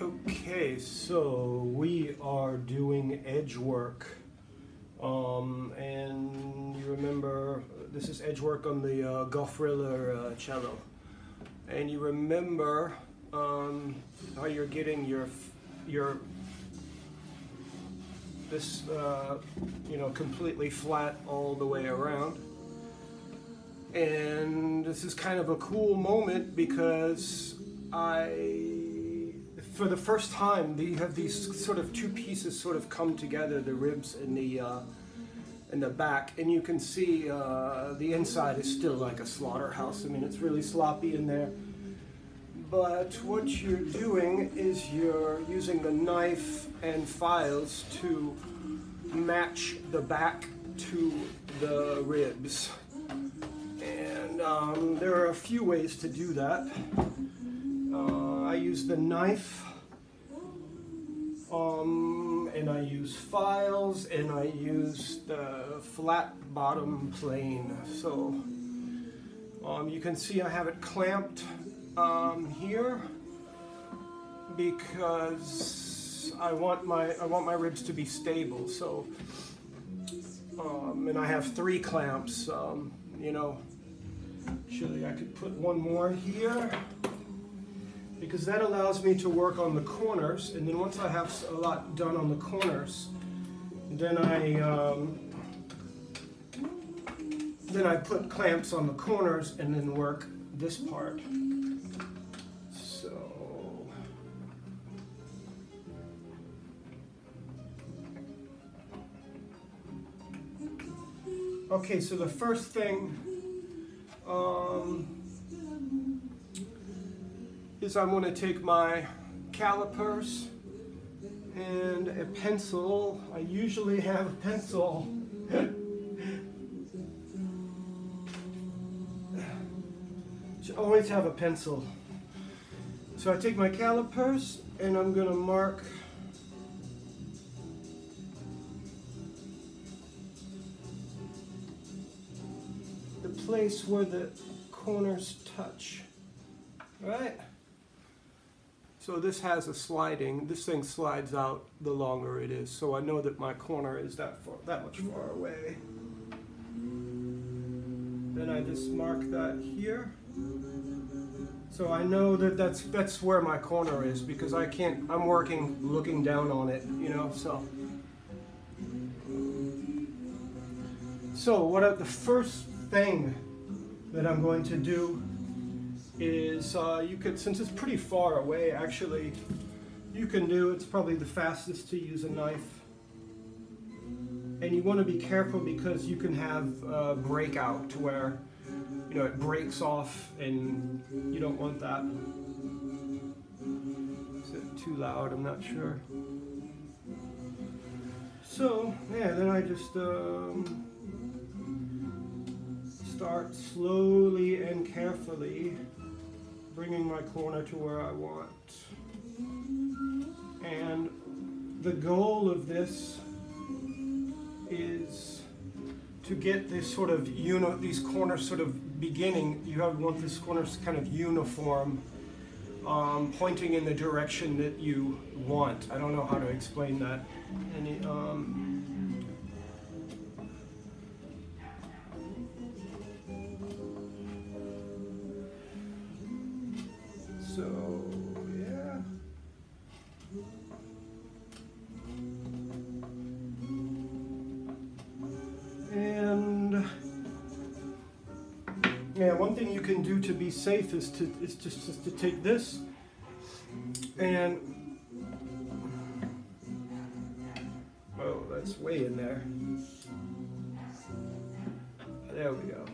Okay, so we are doing edge work. Um, and you remember, this is edge work on the uh, Goffriller uh, cello. And you remember um, how you're getting your, your this, uh, you know, completely flat all the way around. And this is kind of a cool moment because I, for the first time, you have these sort of two pieces sort of come together, the ribs and the, uh, and the back, and you can see uh, the inside is still like a slaughterhouse. I mean, it's really sloppy in there. But what you're doing is you're using the knife and files to match the back to the ribs. And um, there are a few ways to do that. Uh, I use the knife, um, and I use files, and I use the flat bottom plane. So um, you can see I have it clamped um, here because I want my I want my ribs to be stable. So um, and I have three clamps. Um, you know, actually I could put one more here because that allows me to work on the corners. And then once I have a lot done on the corners, then I um, then I put clamps on the corners and then work this part. So Okay, so the first thing um, is I'm going to take my calipers and a pencil. I usually have a pencil. Should always have a pencil. So I take my calipers and I'm going to mark the place where the corners touch. Right? So this has a sliding, this thing slides out the longer it is, so I know that my corner is that far, that much far away. Then I just mark that here. So I know that that's that's where my corner is because I can't I'm working looking down on it, you know, so So what I, the first thing that I'm going to do is uh, you could, since it's pretty far away actually, you can do, it's probably the fastest to use a knife. And you want to be careful because you can have a breakout to where, you know, it breaks off and you don't want that. Is it too loud? I'm not sure. So, yeah, then I just, um, start slowly and carefully bringing my corner to where I want. And the goal of this is to get this sort of, you know, these corners sort of beginning, you have, want this corners kind of uniform, um, pointing in the direction that you want. I don't know how to explain that. Any, um, is to is just, just to take this and oh, that's way in there. There we go.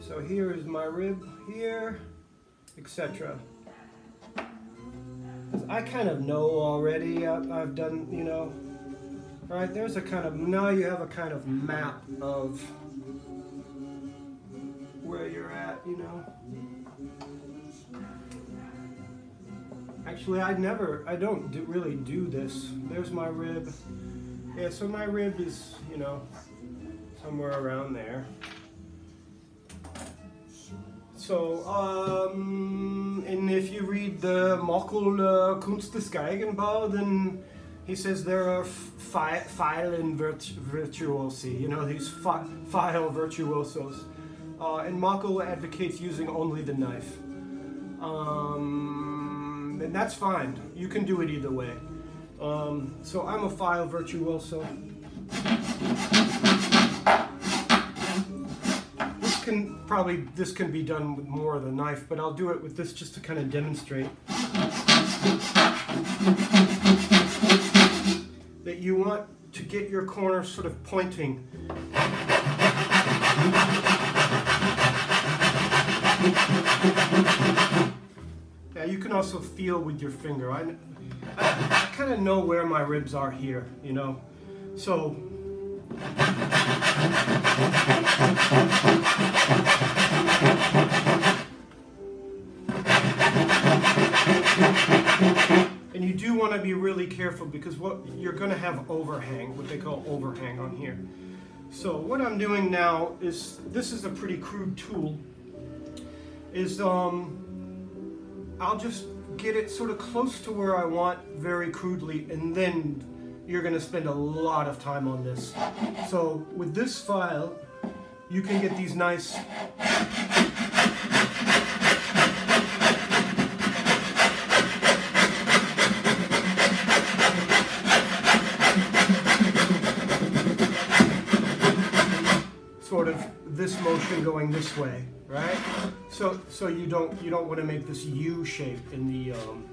So here is my rib here etc. I kind of know already. I, I've done, you know, right? There's a kind of now you have a kind of map of you're at, you know. Actually, I never, I don't do, really do this. There's my rib. Yeah, so my rib is, you know, somewhere around there. So, um, and if you read the Möckel uh, Kunst des Geigenbau, then he says there are fi- file virtuosi, you know, these fi- file virtuosos. Uh, and Möckel advocates using only the knife. Um, and that's fine. You can do it either way. Um, so I'm a file virtuoso. This can probably this can be done with more of the knife, but I'll do it with this just to kind of demonstrate that you want to get your corner sort of pointing. Yeah, you can also feel with your finger. I, I, I kind of know where my ribs are here, you know. So and you do want to be really careful because what you're going to have overhang, what they call overhang on here. So what I'm doing now is this is a pretty crude tool. Is um I'll just get it sort of close to where I want very crudely and then you're going to spend a lot of time on this. So with this file, you can get these nice sort of this motion going this way, right? So so you don't you don't want to make this U shape in the um,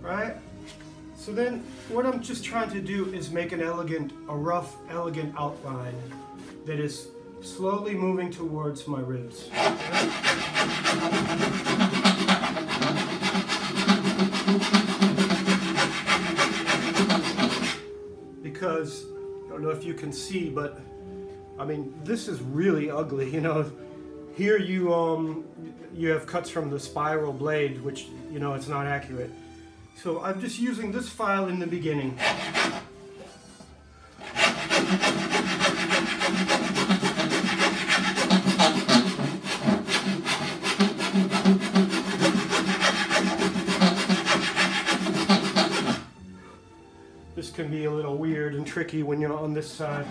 right? So then what I'm just trying to do is make an elegant, a rough, elegant outline that is slowly moving towards my ribs. Because, I don't know if you can see, but I mean, this is really ugly, you know. Here you um you have cuts from the spiral blade, which you know it's not accurate. So I'm just using this file in the beginning. This can be a little weird and tricky when you're on this side.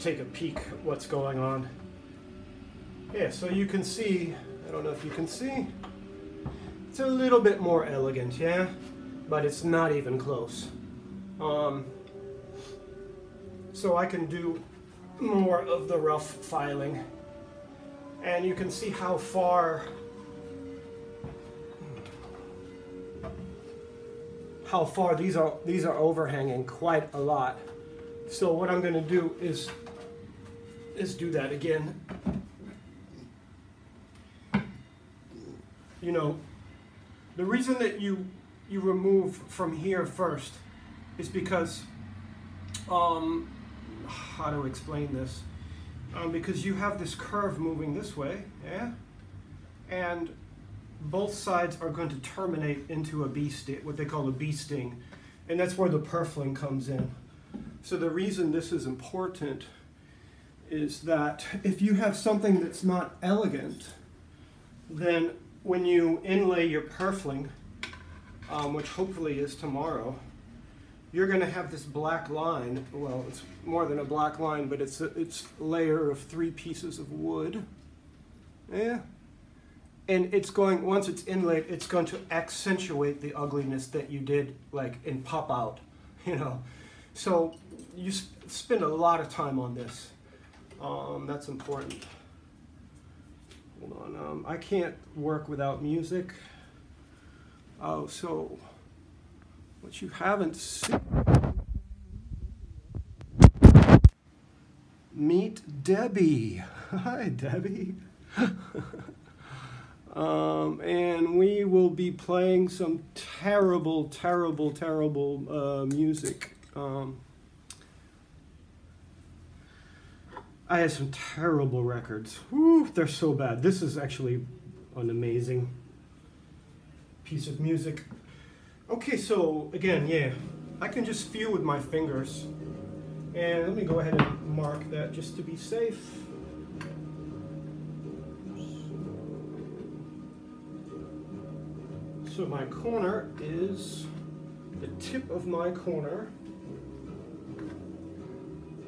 Take a peek at what's going on. Yeah, so you can see, I don't know if you can see, it's a little bit more elegant, yeah? But it's not even close. Um, so I can do more of the rough filing. And you can see how far how far these are these are overhanging quite a lot. So what I'm going to do is is do that again. You know, the reason that you you remove from here first is because um how to explain this? Um, because you have this curve moving this way, yeah? And both sides are going to terminate into a bee sting, what they call a bee sting, and that's where the purfling comes in. So the reason this is important is that if you have something that's not elegant, then when you inlay your purfling, um, which hopefully is tomorrow, you're going to have this black line. Well, it's more than a black line, but it's a, it's a layer of three pieces of wood. Yeah. and it's going once it's inlaid, it's going to accentuate the ugliness that you did like in pop out, you know. So you sp- spend a lot of time on this. Um, that's important. Hold on, um, I can't work without music. Oh, so what you haven't seen. Meet Debbie. Hi, Debbie. um, and we will be playing some terrible, terrible, terrible uh, music. Um, I have some terrible records. Whew, they're so bad. This is actually an amazing piece of music. Okay, so again, yeah, I can just feel with my fingers. And let me go ahead and mark that just to be safe. So my corner is the tip of my corner.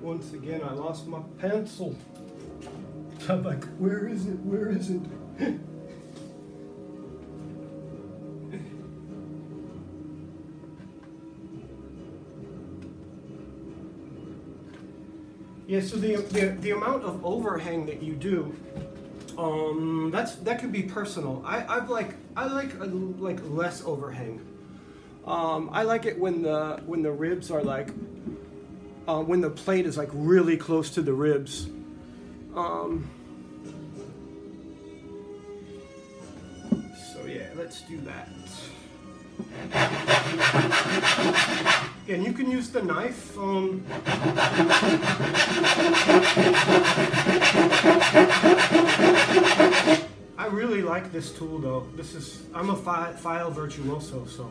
Once again, I lost my pencil. I'm like, where is it? Where is it? yeah, so the, the, the amount of overhang that you do, um, that's that could be personal. I, I like I like a, like less overhang. Um, I like it when the when the ribs are like uh, when the plate is like really close to the ribs. Um, so yeah, let's do that. And you can use the knife. Um, I really like this tool though. This is, I'm a fi file virtuoso, so.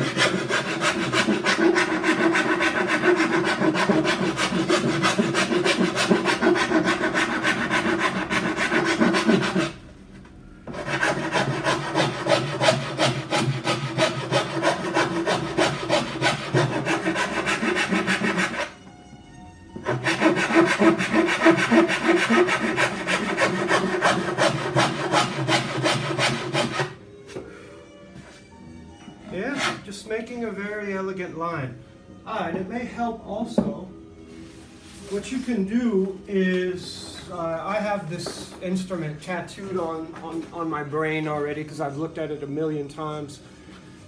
What you can do is, uh, I have this instrument tattooed on, on, on my brain already because I've looked at it a million times.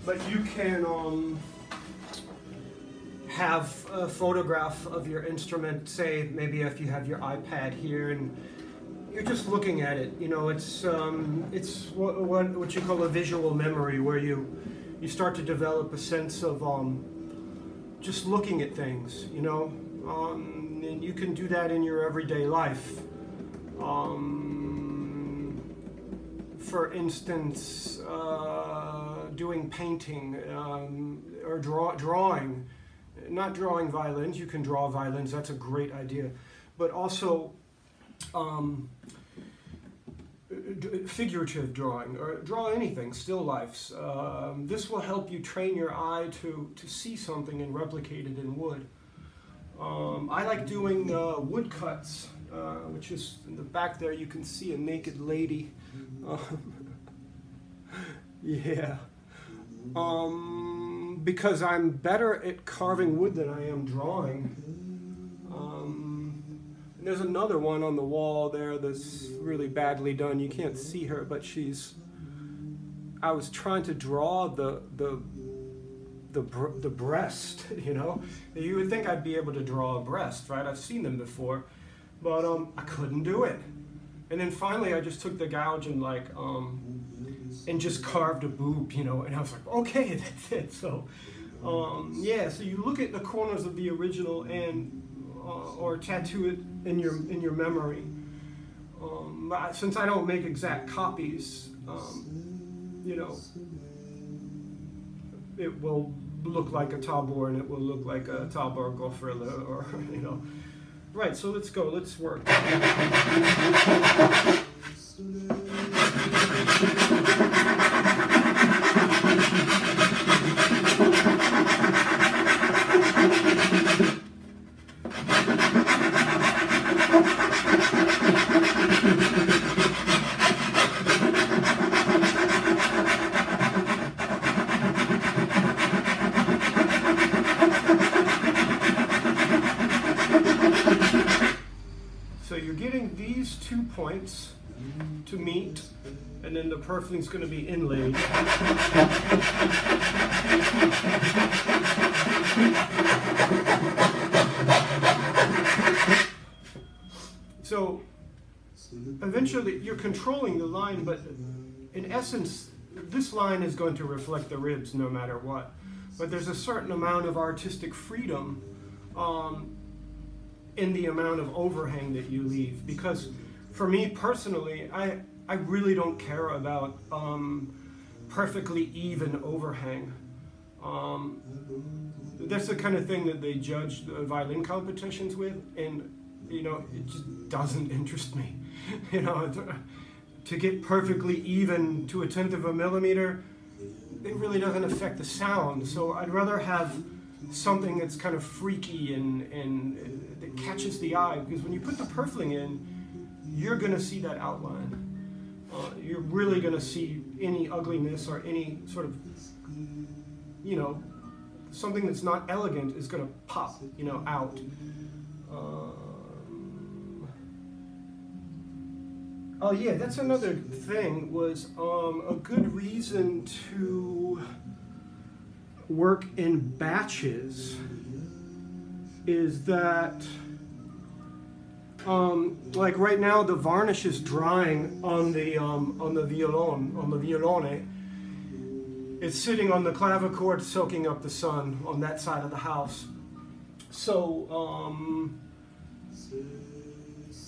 But you can um, have a photograph of your instrument, say maybe if you have your iPad here and you're just looking at it. You know, it's um, it's what, what what you call a visual memory, where you you start to develop a sense of um, just looking at things. You know, um, and you can do that in your everyday life. Um, for instance, uh, doing painting um, or draw, drawing. Not drawing violins. You can draw violins. That's a great idea. But also um, figurative drawing or draw anything, still lifes. Um, this will help you train your eye to, to see something and replicate it in wood. Um, I like doing uh, woodcuts, uh, which is in the back there. You can see a naked lady. Um, yeah. Um, because I'm better at carving wood than I am drawing. Um, and there's another one on the wall there that's really badly done. You can't see her, but she's. I was trying to draw the the the the breast. You know, you would think I'd be able to draw a breast, right? I've seen them before, but um, I couldn't do it. And then finally, I just took the gouge and like um, and just carved a boob, you know. And I was like, okay, that's it. So. Um, yeah, so you look at the corners of the original and uh, or tattoo it in your in your memory. Um, since I don't make exact copies, um, you know, it will look like a tabor and it will look like a tabor Goffriller or you know. Right. So let's go. Let's work. Points to meet, and then the purfling is going to be inlaid. So eventually you're controlling the line, but in essence, this line is going to reflect the ribs no matter what. But there's a certain amount of artistic freedom um, in the amount of overhang that you leave. Because for me personally, I, I really don't care about um, perfectly even overhang. Um, that's the kind of thing that they judge the violin competitions with, and you know, it just doesn't interest me. you know, to get perfectly even to a tenth of a millimeter, it really doesn't affect the sound. So I'd rather have something that's kind of freaky and, and that catches the eye because when you put the purfling in, you're going to see that outline. Uh, you're really going to see any ugliness or any sort of, you know, something that's not elegant is going to pop, you know, out. Uh, Oh yeah, that's another thing. Was um, a good reason to work in batches is that um, like right now the varnish is drying on the um, on the violon on the violone. It's sitting on the clavichord soaking up the sun on that side of the house. So um,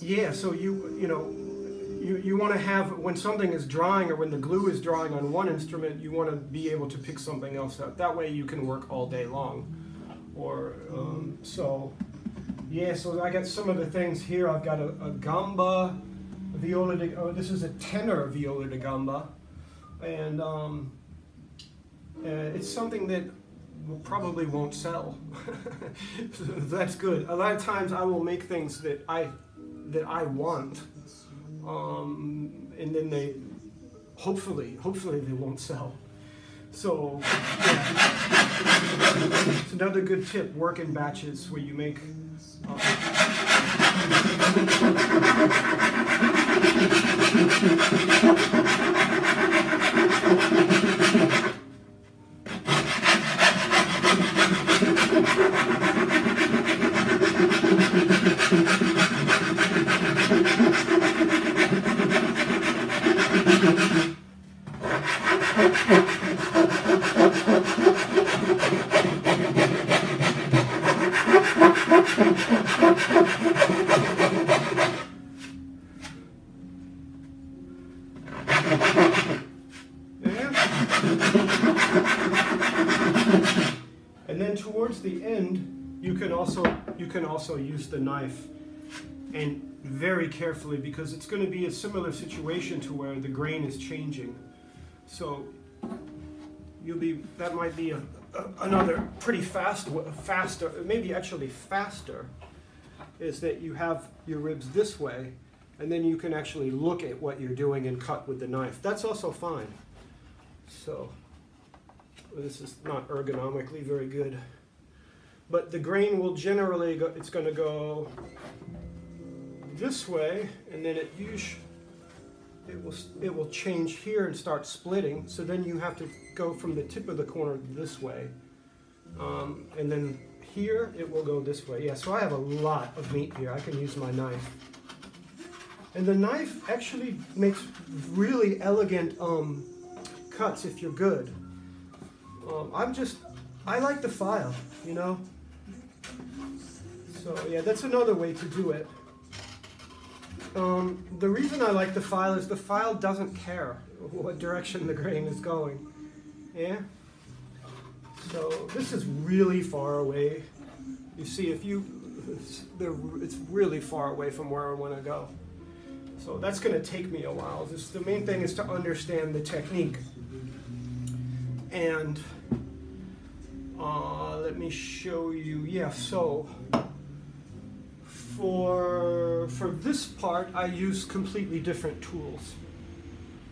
yeah, so you you know you, you want to have, when something is drying or when the glue is drying on one instrument, you want to be able to pick something else up. That way you can work all day long. Or, um, so, yeah, so I got some of the things here. I've got a, a gamba viola, de, oh, this is a tenor viola da gamba. And um, uh, it's something that probably won't sell. That's good. A lot of times I will make things that I that I want um, and then they hopefully hopefully they won't sell so yeah. it's another good tip work in batches where you make uh, also use the knife and very carefully because it's going to be a similar situation to where the grain is changing. So you'll be that might be a, a, another pretty fast faster maybe actually faster is that you have your ribs this way and then you can actually look at what you're doing and cut with the knife. That's also fine. So this is not ergonomically very good but the grain will generally go, it's going to go this way, and then it usually it will it will change here and start splitting. So then you have to go from the tip of the corner this way, um, and then here it will go this way. Yeah, so I have a lot of meat here. I can use my knife. And the knife actually makes really elegant um, cuts if you're good. Um, I'm just, I like the file, you know. So yeah, that's another way to do it. Um, the reason I like the file is the file doesn't care what direction the grain is going. Yeah? So this is really far away. You see, if you, it's, it's really far away from where I want to go. So that's going to take me a while. Just the main thing is to understand the technique. And uh, let me show you. Yeah, so for, for this part, I use completely different tools.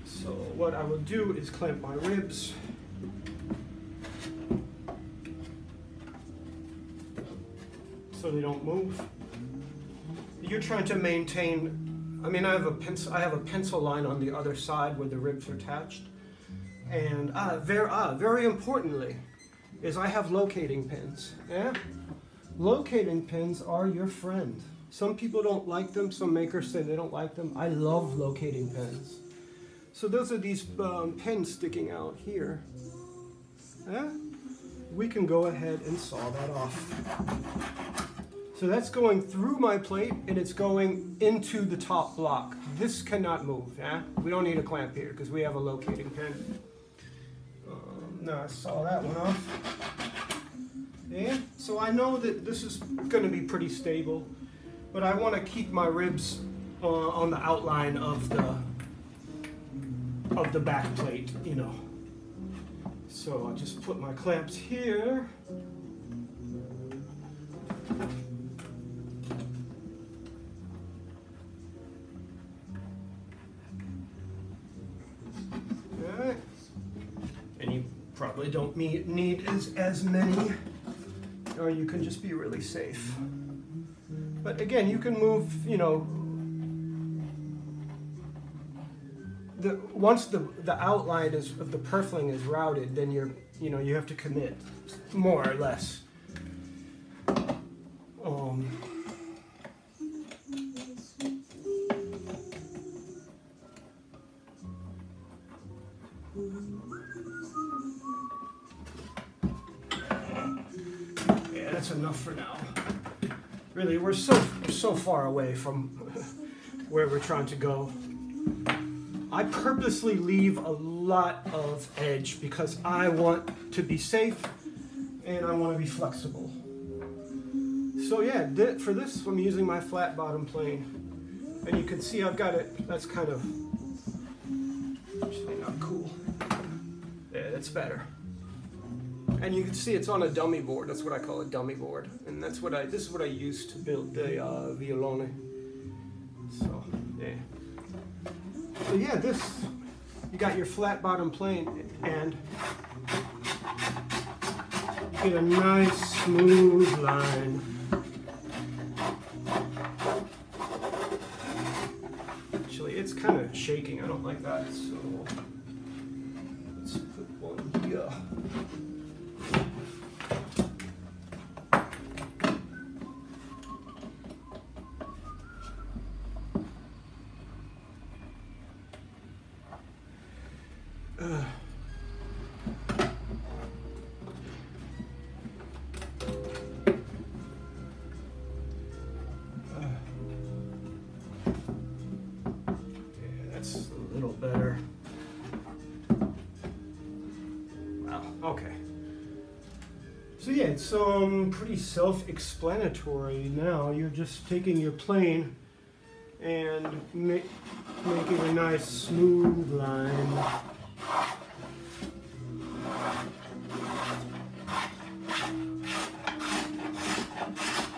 So what I will do is clamp my ribs. So they don't move. You're trying to maintain I mean, I have a pencil. I have a pencil line on the other side where the ribs are attached, and uh, very, uh, very importantly, is I have locating pins. Yeah, locating pins are your friend. Some people don't like them. Some makers say they don't like them. I love locating pins. So those are these um, pins sticking out here. Yeah? We can go ahead and saw that off. So that's going through my plate and it's going into the top block. This cannot move, yeah? We don't need a clamp here because we have a locating pin. Um, no, I saw that one off. Yeah, so I know that this is gonna be pretty stable, but I wanna keep my ribs uh, on the outline of the of the back plate, you know. So I'll just put my clamps here. And you probably don't need, need as, as many, or you can just be really safe. But again, you can move, you know, the once the the outline is of the purfling is routed, then you're you know you have to commit more or less. Um, Really, we're so so far away from where we're trying to go. I purposely leave a lot of edge because I want to be safe and I want to be flexible. So yeah, th- for this I'm using my flat bottom plane. And you can see I've got it, that's kind of actually not cool. Yeah, that's better. And you can see it's on a dummy board. That's what I call a dummy board. And that's what I, this is what I used to build the uh, violone. So, yeah. So yeah, this, you got your flat bottom plane and get a nice smooth line. Actually, it's kind of shaking. I don't like that. So So yeah, it's um pretty self-explanatory now. You're just taking your plane and ma- making a nice smooth line.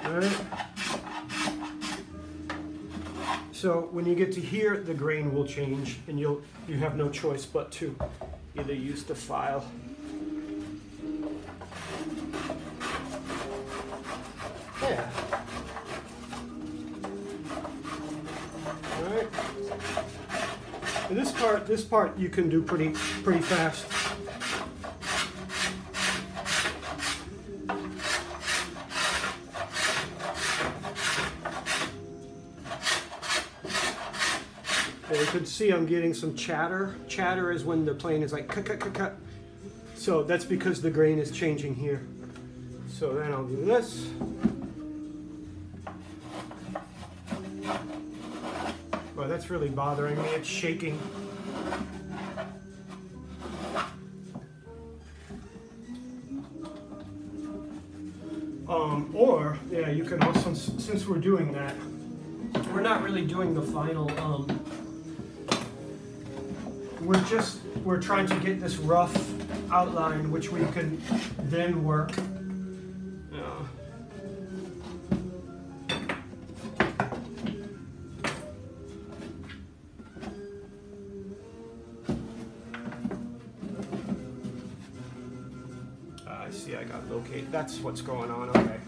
Alright. So when you get to here, the grain will change, and you'll you have no choice but to either use the file. Yeah. All right. And this part, this part you can do pretty pretty fast. And you can see I'm getting some chatter. Chatter is when the plane is like cut, cut, cut, cut. So that's because the grain is changing here. So then I'll do this. That's really bothering me. It's shaking. Um, or, yeah, you can also, since we're doing that, we're not really doing the final, um, we're just, we're trying to get this rough outline, which we can then work. That's what's going on. Okay.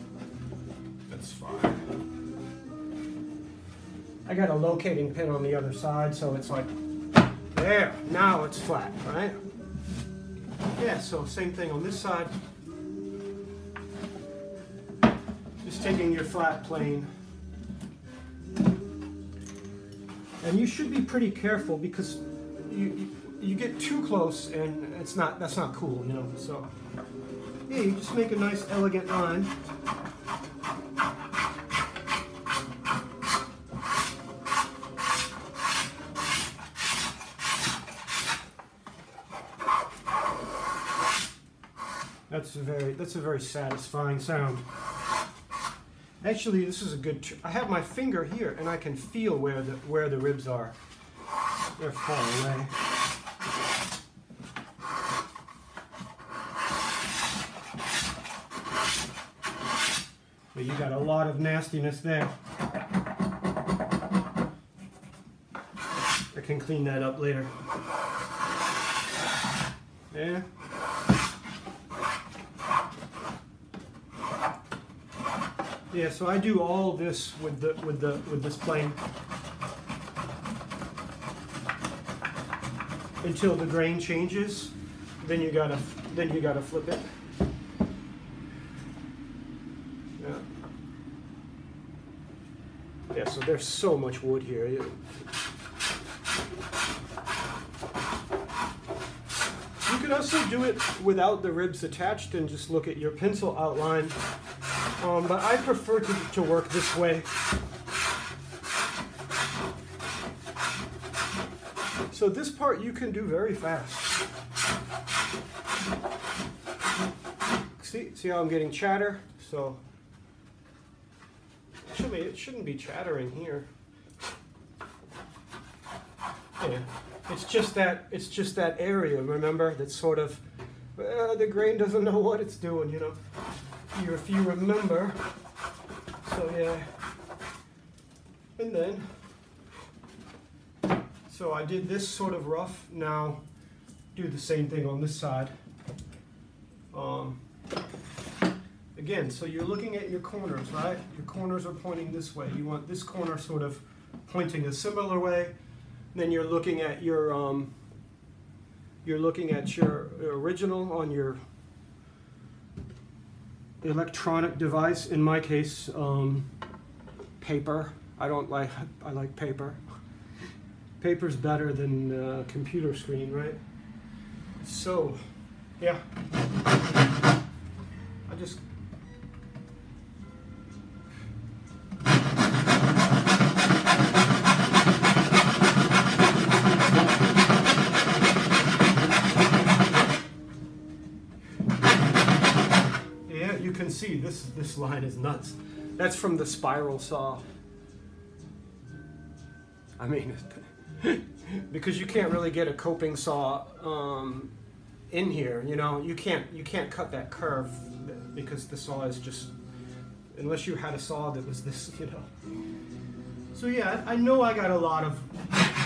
That's fine. I got a locating pin on the other side, so it's like, there, now it's flat, right? Yeah, so same thing on this side. Just taking your flat plane. And you should be pretty careful because you, you, you get too close and it's not, that's not cool, you know, so. Yeah, you just make a nice elegant line. That's a very that's a very satisfying sound. Actually, this is a good. I have my finger here, and I can feel where the where the ribs are. They're far away. A lot of nastiness there. I can clean that up later. Yeah. Yeah, so I do all this with the with the with this plane until the grain changes. Then you gotta then you gotta flip it. Yeah. Yeah, so there's so much wood here. You could also do it without the ribs attached and just look at your pencil outline um, but I prefer to, to work this way. So this part you can do very fast. See, see how I'm getting chatter? So be, it shouldn't be chattering here. Yeah, it's just that it's just that area. Remember, that's sort of uh, the grain doesn't know what it's doing. You know if you remember. So yeah. And then, so I did this sort of rough. Now do the same thing on this side. Um, again, so you're looking at your corners, right? Your corners are pointing this way. You want this corner sort of pointing a similar way. Then you're looking at your um, you're looking at your original on your electronic device. In my case, um, paper. I don't like, I like paper. Paper's better than uh, computer screen, right? So, yeah. I just see this this line is nuts. That's from the spiral saw. I mean, because you can't really get a coping saw um, in here. You know, you can't you can't cut that curve because the saw is just unless you had a saw that was this. You know. So yeah, I know I got a lot of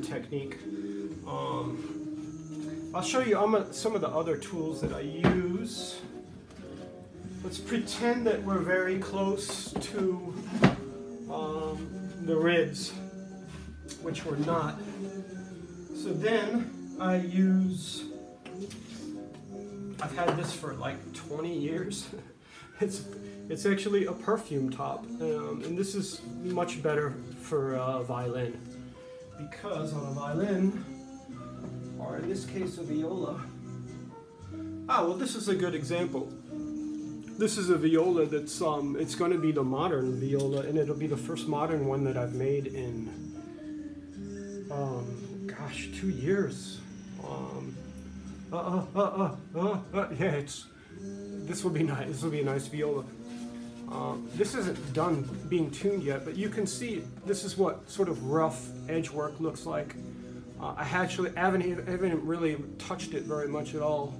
technique. Um, I'll show you some of the other tools that I use. Let's pretend that we're very close to um, the ribs, which we're not. So then I use, I've had this for like 20 years. it's, it's actually a perfume top, um, and this is much better for uh, violin because on a violin, or in this case a viola, ah, well this is a good example. This is a viola that's, um, it's going to be the modern viola, and it'll be the first modern one that I've made in, um, gosh, two years. Um, uh, uh, uh, uh, uh, uh, yeah, it's, this will be nice, this will be a nice viola. Um, this isn't done being tuned yet, but you can see this is what sort of rough edge work looks like Uh, I actually haven't, haven't really touched it very much at all.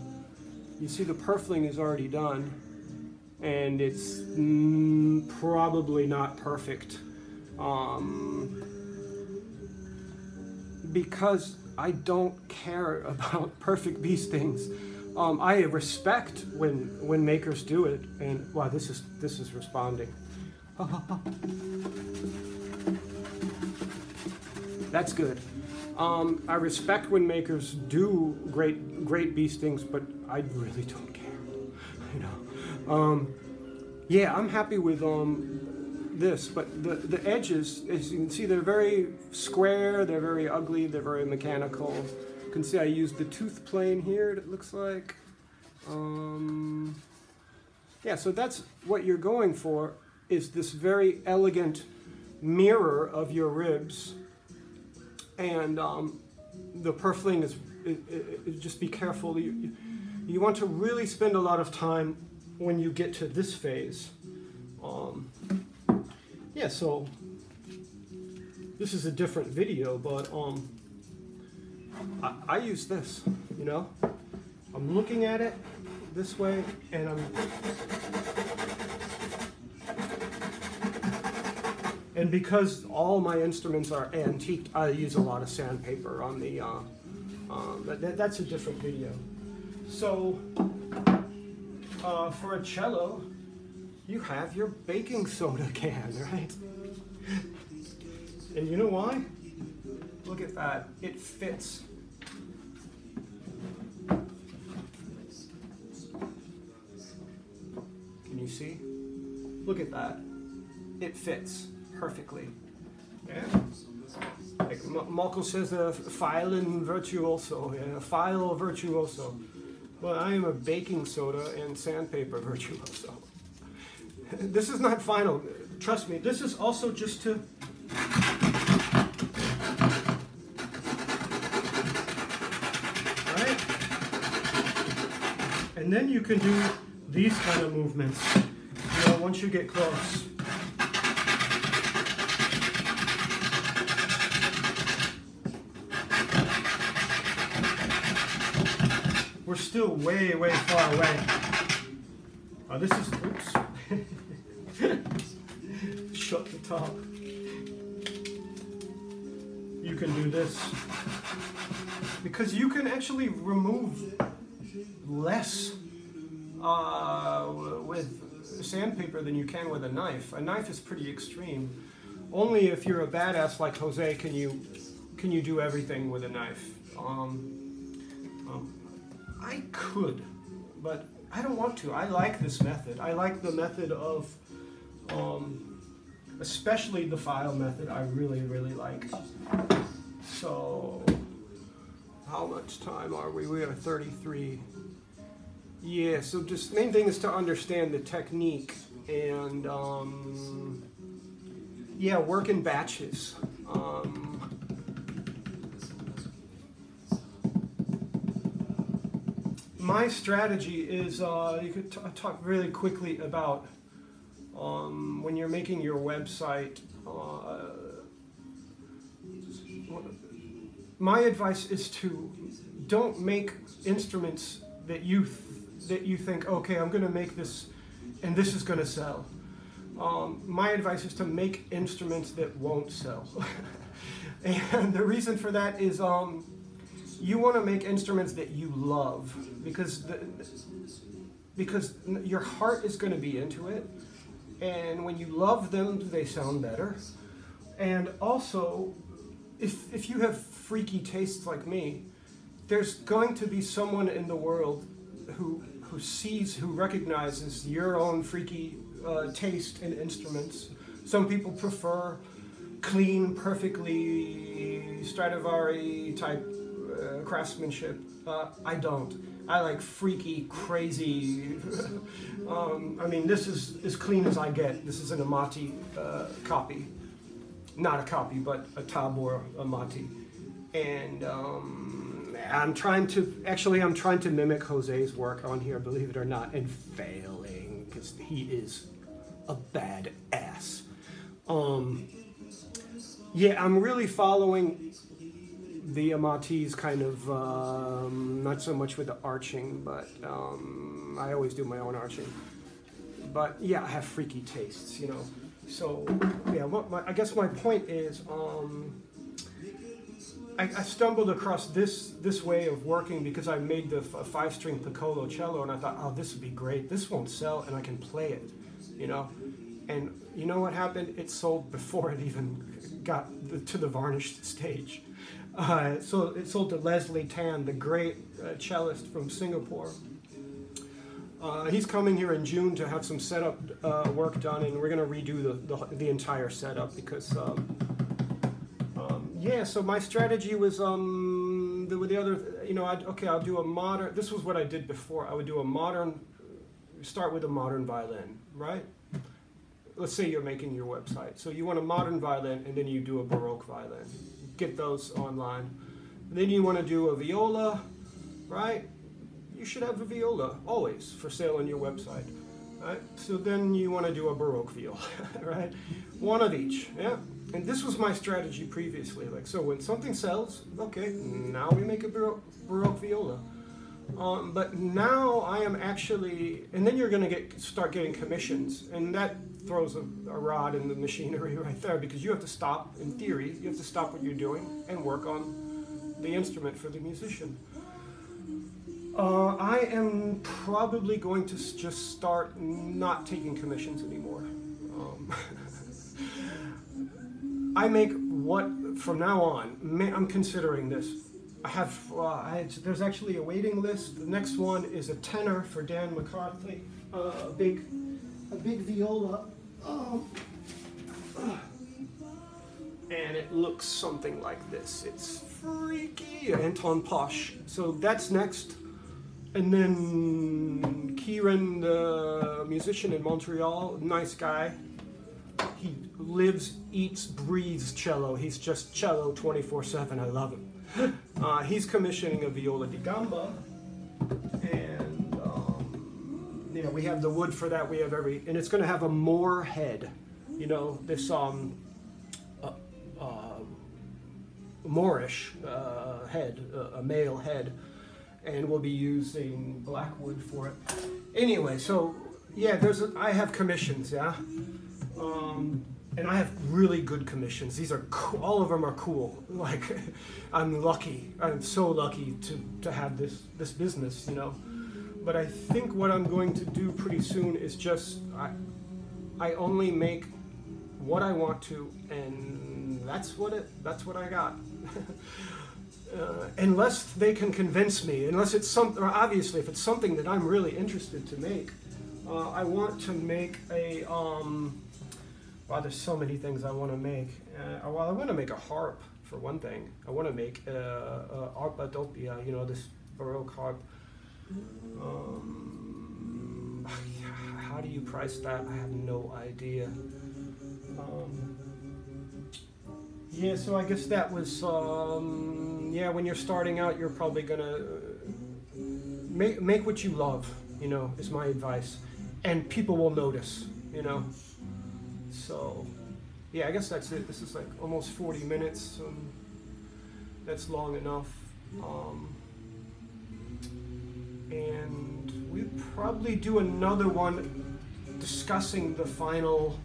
You see the purfling is already done and it's mm, probably not perfect. Um, because I don't care about perfect bee stings. Um, I respect when when makers do it, and wow, this is this is responding. That's good. Um, I respect when makers do great great bee stings, but I really don't care. You know. Um, yeah, I'm happy with um, this, but the the edges, as you can see, they're very square. They're very ugly. They're very mechanical. Can see I used the tooth plane here. It looks like. Um, yeah, so that's what you're going for is this very elegant mirror of your ribs and um, the purfling is, just be careful. You, you want to really spend a lot of time when you get to this phase. Um, yeah, so this is a different video, but um, I, I use this, you know? I'm looking at it this way and I'm And because all my instruments are antiqued, I use a lot of sandpaper on the, uh, um, that, that's a different video. So uh, for a cello, you have your baking soda can, right? And you know why? Look at that, it fits. Can you see? Look at that, it fits perfectly. Yeah. Like Malcolm says, a file in virtuoso, yeah, a file virtuoso. Well, I am a baking soda and sandpaper virtuoso. this is not final. Trust me, this is also just to Right? And then you can do these kind of movements, you know, once you get close. We're still way, way far away. Oh, this is, oops. Shut the top. You can do this. Because you can actually remove less uh, with sandpaper than you can with a knife. A knife is pretty extreme. Only if you're a badass like Jose can you can you do everything with a knife. Um, um, I could, but I don't want to. I like this method. I like the method of, um, especially the file method. I really, really like. So, how much time are we? We are 33. Yeah, so just main thing is to understand the technique and um, yeah, work in batches. Um, my strategy is uh, you could talk really quickly about um, when you're making your website. Uh, my advice is to don't make instruments that you th that you think okay I'm going to make this and this is going to sell. Um, my advice is to make instruments that won't sell. and the reason for that is um, you want to make instruments that you love because the, because your heart is going to be into it and when you love them they sound better and also if if you have freaky tastes like me there's going to be someone in the world who who sees who recognizes your own freaky uh, taste in instruments some people prefer clean perfectly stradivari type uh, craftsmanship. Uh, I don't. I like freaky, crazy. um, I mean, this is as clean as I get. This is an Amati uh, copy. Not a copy, but a Tabor Amati. And um, I'm trying to, actually, I'm trying to mimic Jose's work on here, believe it or not, and failing, because he is a bad ass. Um, yeah, I'm really following the Amatis kind of um, not so much with the arching, but um, I always do my own arching. But yeah, I have freaky tastes, you know. So yeah, what my, I guess my point is, um, I, I stumbled across this this way of working because I made the five string piccolo cello, and I thought, oh, this would be great. This won't sell, and I can play it, you know. And you know what happened? It sold before it even got the, to the varnished stage. Uh, so it sold to Leslie Tan, the great uh, cellist from Singapore. Uh, he's coming here in June to have some setup uh, work done, and we're going to redo the, the, the entire setup because, um, yeah. So my strategy was um, the, with the other, you know, I'd, okay, I'll do a modern. This was what I did before. I would do a modern, start with a modern violin, right? Let's say you're making your website, so you want a modern violin, and then you do a baroque violin get those online. Then you want to do a viola, right? You should have a viola always for sale on your website. Right? So then you want to do a Baroque viola, right? One of each, yeah? And this was my strategy previously. Like, so when something sells, okay, now we make a Baroque, Baroque viola. Um, but now I am actually, and then you're going to get start getting commissions, and that throws a, a, rod in the machinery right there because you have to stop, in theory, you have to stop what you're doing and work on the instrument for the musician. Uh, I am probably going to just start not taking commissions anymore. Um, I make what, from now on, I'm considering this. I have, uh, I, there's actually a waiting list. The next one is a tenor for Dan McCarthy, uh, a big, a big viola um, and it looks something like this. It's freaky. Anton Posch. So that's next. And then Kieran, the musician in Montreal, nice guy. Lives, eats, breathes cello. He's just cello 24 7. I love him. Uh, he's commissioning a viola di gamba. And you know, we have the wood for that. We have every, and it's going to have a Moor head. You know, this um, uh, uh, Moorish uh, head, a male head, and we'll be using blackwood for it. Anyway, so yeah, there's a, I have commissions, yeah, um, and I have really good commissions. These are all of them are cool. Like, I'm lucky. I'm so lucky to to have this this business, you know but I think what I'm going to do pretty soon is just I, I only make what I want to, and that's what it that's what I got. uh, unless they can convince me, unless it's something, obviously, if it's something that I'm really interested to make, uh, I want to make a. Um, well, there's so many things I want to make. Uh, well, I want to make a harp for one thing. I want to make a, a arpa doppia, you know, this baroque harp um, how do you price that? I have no idea. Um, yeah, so I guess that was, um, yeah, when you're starting out, you're probably gonna make, make what you love, you know, is my advice. And people will notice, you know. So, yeah, I guess that's it. This is like almost 40 minutes. Um, that's long enough. Um, and we probably do another one discussing the final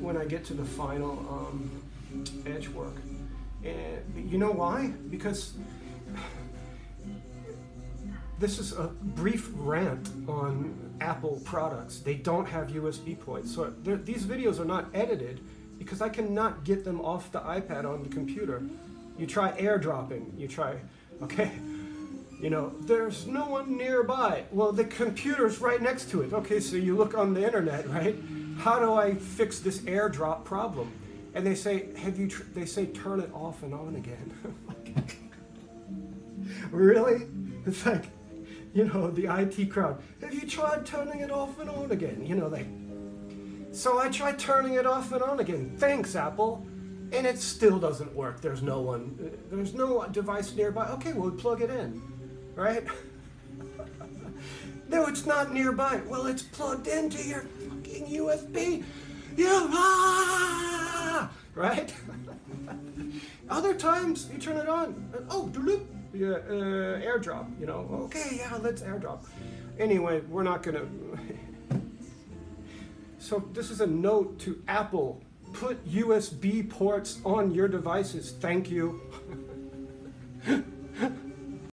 when I get to the final um, edge work. And you know why? Because this is a brief rant on Apple products. They don't have USB ports. So these videos are not edited because I cannot get them off the iPad on the computer. You try airdropping, you try, okay, you know, there's no one nearby. Well, the computer's right next to it. Okay, so you look on the internet, right? How do I fix this airdrop problem? And they say, have you? They say, turn it off and on again. really? It's like, you know, the IT crowd. Have you tried turning it off and on again? You know, they. So I tried turning it off and on again. Thanks, Apple. And it still doesn't work. There's no one. There's no device nearby. Okay, well, plug it in right? no, it's not nearby. Well, it's plugged into your fucking USB. Yeah, ah! right? Other times you turn it on. And, Oh, dooloop, yeah, uh, airdrop. You know, okay, yeah, let's airdrop. Anyway, we're not gonna. so this is a note to Apple. Put USB ports on your devices. Thank you.